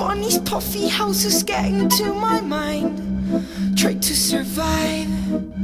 Bunnies, puffy houses getting to my mind. Try to survive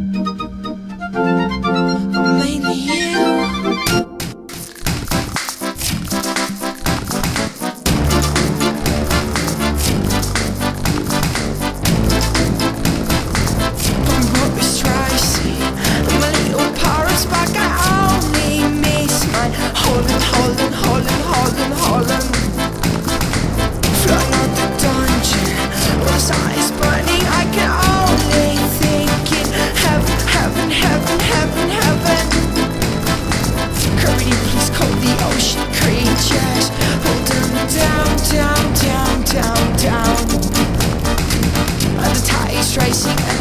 tracing.